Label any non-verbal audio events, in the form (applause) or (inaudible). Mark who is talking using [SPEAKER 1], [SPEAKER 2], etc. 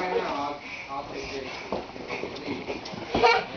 [SPEAKER 1] right now, I'll, I'll take this. (laughs)